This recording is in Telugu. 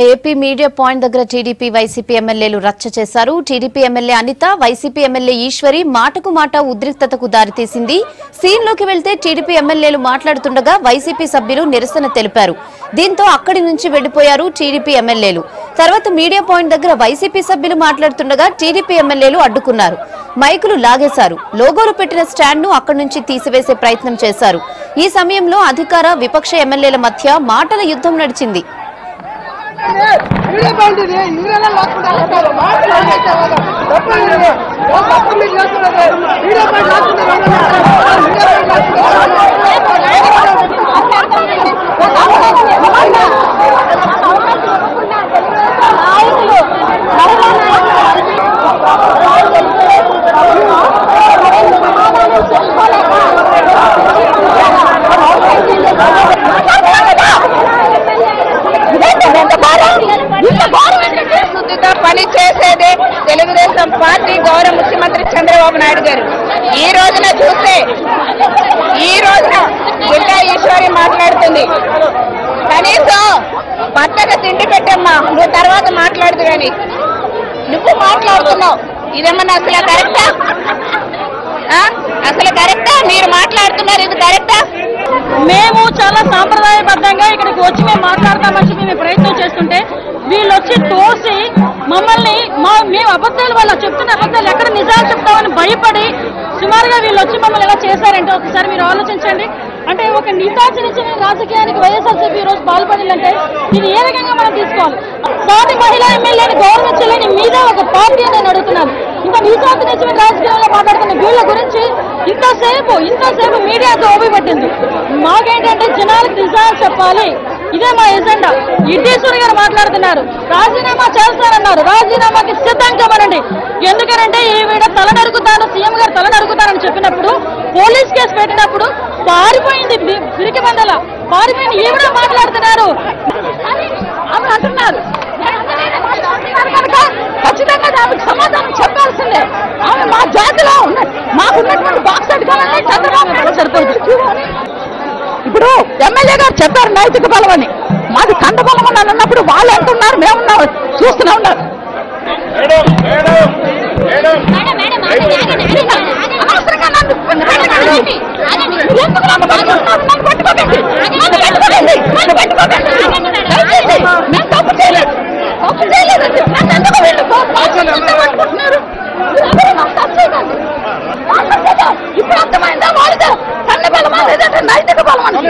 ఏపీ మీడియా పాయింట్ దగ్గర టీడీపీ వైసీపీ ఎమ్మెల్యేలు రచ్చ చేశారు. TDP MLA Anitha YCP MLA Eswari మాటకు మాట ఉద్రిక్తతకు దారితీసింది. సీన్లోకి వెళ్తే టీడీపీ ఎమ్మెల్యేలు మాట్లాడుతుండగా వైసీపీ సభ్యులు నిరసన తెలిపారు. దీంతో అక్కడి నుంచి వెళ్ళిపోయారు టీడీపీ ఎమ్మెల్యేలు. తర్వాత మీడియా పాయింట్ దగ్గర వైసీపీ సభ్యులు మాట్లాడుతుండగా టీడీపీ ఎమ్మెల్యేలు అడ్డుకున్నారు. మైకులు లాగేశారు. లోగోలు పెట్టిన స్టాండ్ను అక్కడి నుంచి తీసివేసే ప్రయత్నం చేశారు. ఈ సమయంలో అధికార విపక్ష ఎమ్మెల్యేల మధ్య మాటల యుద్ధం నడిచింది. ಇವರೆಲ್ಲ చంద్రబాబు నాయుడు గారు. ఈ రోజున చూస్తే ఈ రోజున జిల్లా ఈశ్వరి మాట్లాడుతుంది. కనీసం భర్తకు తిండి పెట్టమ్మా నువ్వు తర్వాత మాట్లాడదు కానీ నువ్వు మాట్లాడుతున్నావు. ఇదేమన్నా అసలు కరెక్టా? ఆ? అసలు కరెక్టా? మీరు మాట్లాడుతున్నారు ఇది కరెక్టా? మేము చాలా సాంప్రదాయబద్ధంగా ఇక్కడికి వచ్చి మేము మాట్లాడతామని చెప్పి మేము ప్రయత్నం చేస్తుంటే వీళ్ళు వచ్చి మేము అబద్ధాలు వల్ల చెప్తున్న అబద్ధాలు ఎక్కడ నిజాలు చెప్తామని భయపడి సుమారుగా వీళ్ళు వచ్చి మమ్మల్ని ఎలా చేశారంటే ఒకసారి మీరు ఆలోచించండి. అంటే ఒక నితాచరించిన రాజకీయానికి వైఎస్ఆర్సీపీ ఈ రోజు పాల్పడిందంటే ఇది ఏ రకంగా మనం తీసుకోవాలి? సాటి మహిళా ఎమ్మెల్యేని గౌరవించలేని మీద ఒక పార్టీ అని నేను అడుగుతున్నాను ఇంకా నితాచరించిన రాజకీయాల్లో మాట్లాడుతున్న వీళ్ళ గురించి ఇంతసేపు ఇంతసేపు మీడియాతో ఓపిపట్టింది మాకేంటంటే జనాలకు నిజాలు చెప్పాలి. ఇదే మా ఎజెండా ఇడ్డీశ్వరి గారు మాట్లాడుతున్నారు. రాజీనామా చేస్తారన్నారు. రాజీనామాకి సిద్ధం కమనండి ఎందుకనంటే ఈవిడ తల నరుకుతాను సీఎం గారు తల నరుకుతారని చెప్పినప్పుడు పోలీస్ కేసు పెట్టినప్పుడు పారిపోయింది పిరికి మందల పారిపోయింది. ఈవిడ మాట్లాడుతున్నారు. అని అంటున్నారు. ఖచ్చితంగా ఆమెకు సమాధానం చెప్పాల్సిందే. ఆమె మా జాతిలో ఉన్నది మాకున్నటువంటి బాక్స్ అడగాలంటే చంద్రబాబు సరిపోతుంది ఎమ్మెల్యే గారు చెప్పారు నైతిక బలం అని. మాది కండ బలం అని అన్నప్పుడు వాళ్ళు అంటున్నారు మేమున్నా చూస్తూనే ఉన్నారు. ఇప్పుడు అర్థమైందా వాళ్ళదే కన్న బలమా లేదంటే నైతిక బలం అని.